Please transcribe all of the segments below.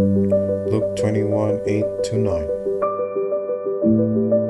Luke 21 8 to 9.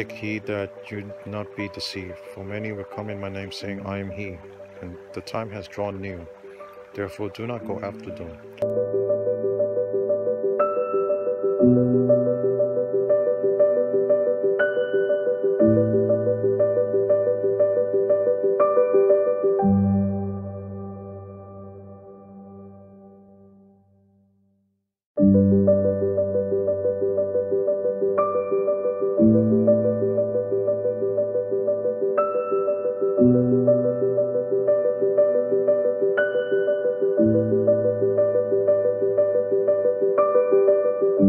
Take heed that you not be deceived, for many will come in my name, saying, I am he, and the time has drawn near. Therefore, do not go after them. But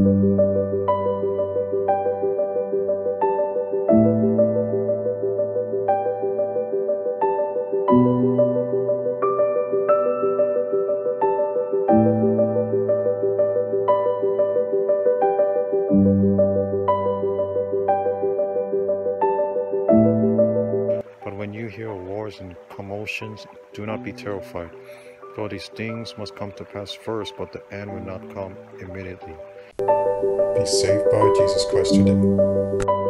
when you hear wars and commotions, do not be terrified. For these things must come to pass first, but the end will not come immediately. Be saved by Jesus Christ today.